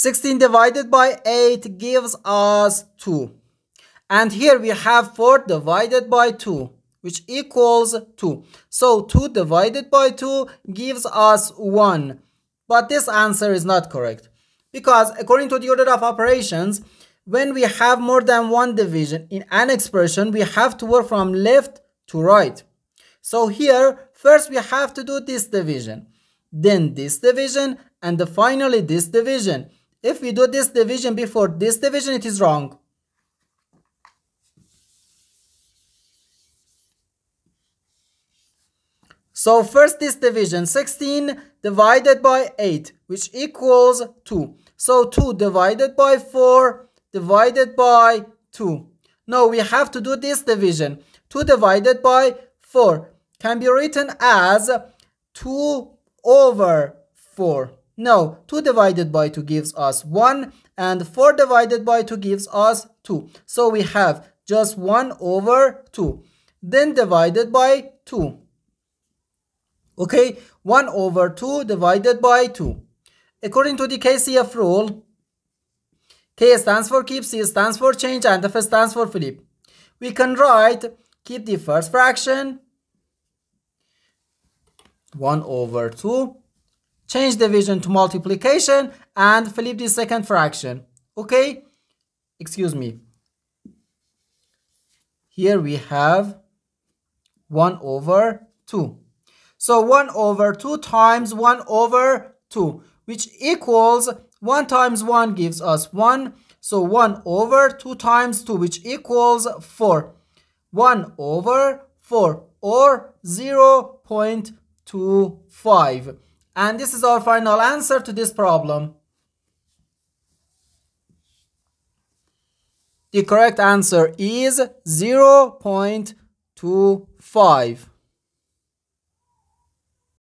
16 divided by 8 gives us 2. And here we have 4 divided by 2 which equals 2. So 2 divided by 2 gives us 1. But this answer is not correct. Because according to the order of operations, when we have more than one division in an expression, we have to work from left to right. So here, first we have to do this division, then this division, and finally this division. If we do this division before this division, it is wrong. So first this division, 16 divided by 8, which equals 2. So 2 divided by 4 divided by 2. No, we have to do this division. 2 divided by 4 can be written as 2 over 4. Now 2 divided by 2 gives us 1 and 4 divided by 2 gives us 2. So we have just 1 over 2. Then divided by 2. Okay, 1 over 2 divided by 2. According to the KCF rule, K stands for keep, C stands for change, and F stands for flip. We can write keep the first fraction 1 over 2 change division to multiplication and flip the second fraction okay excuse me here we have 1 over 2 so 1 over 2 times 1 over 2 which equals 1 times 1 gives us 1. So 1 over 2 times 2 which equals 4. 1 over 4 or 0 0.25. And this is our final answer to this problem. The correct answer is 0 0.25.